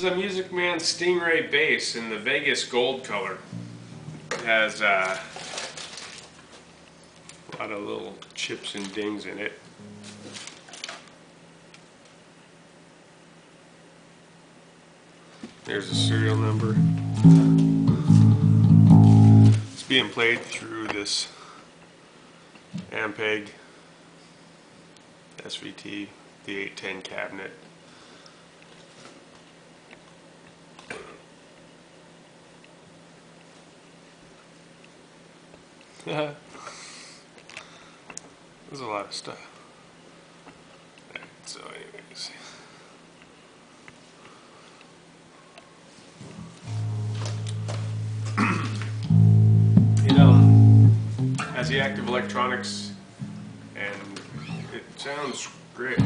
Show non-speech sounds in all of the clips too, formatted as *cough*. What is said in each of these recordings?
This is a Music Man Stingray bass in the Vegas gold color. It has uh, a lot of little chips and dings in it. There's a serial number. It's being played through this Ampeg SVT, the 810 cabinet. *laughs* There's a lot of stuff. So anyways. it um has the active electronics and it sounds great.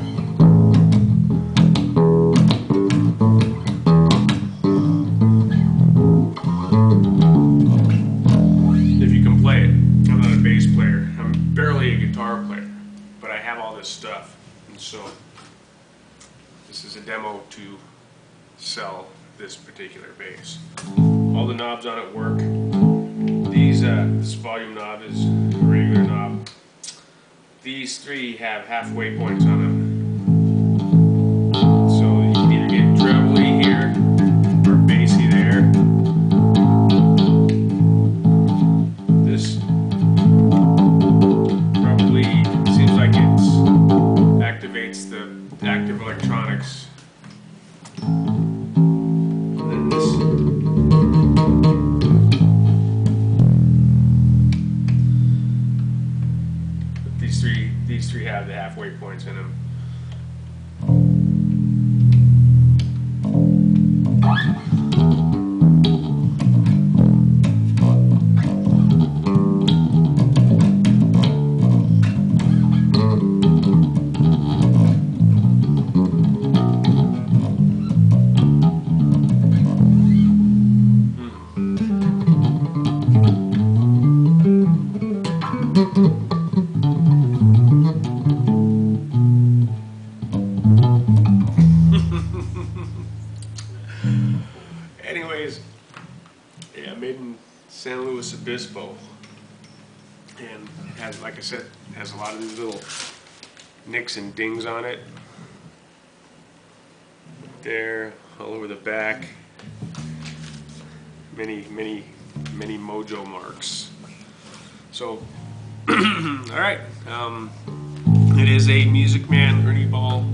Guitar player, but I have all this stuff. And so this is a demo to sell this particular bass. All the knobs on it work. These, uh, this volume knob is a regular knob. These three have halfway points on them. Electronics. These three, these three have the halfway points in them. San Luis Obispo. And it has, like I said, has a lot of these little nicks and dings on it. There, all over the back. Many, many, many mojo marks. So, *clears throat* all right. Um, it is a Music Man Ernie Ball